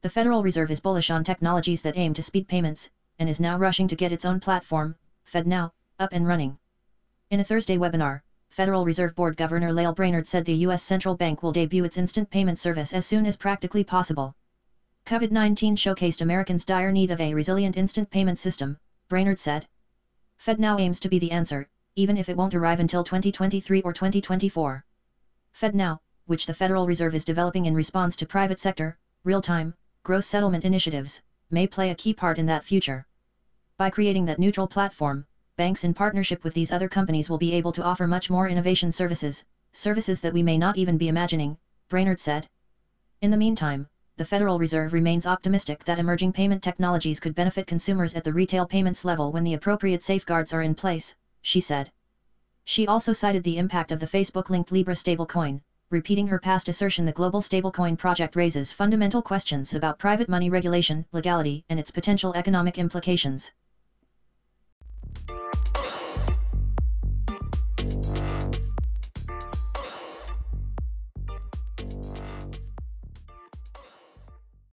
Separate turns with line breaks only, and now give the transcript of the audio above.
The Federal Reserve is bullish on technologies that aim to speed payments, and is now rushing to get its own platform, FedNow, up and running. In a Thursday webinar, Federal Reserve Board Governor Lael Brainard said the U.S. Central Bank will debut its instant payment service as soon as practically possible. COVID-19 showcased Americans' dire need of a resilient instant payment system, Brainard said. FedNow aims to be the answer, even if it won't arrive until 2023 or 2024. FedNow, which the Federal Reserve is developing in response to private sector, real-time, gross settlement initiatives, may play a key part in that future. By creating that neutral platform, banks in partnership with these other companies will be able to offer much more innovation services, services that we may not even be imagining, Brainard said. In the meantime, the Federal Reserve remains optimistic that emerging payment technologies could benefit consumers at the retail payments level when the appropriate safeguards are in place, she said. She also cited the impact of the Facebook-linked Libra stablecoin, repeating her past assertion the global stablecoin project raises fundamental questions about private money regulation, legality, and its potential economic implications.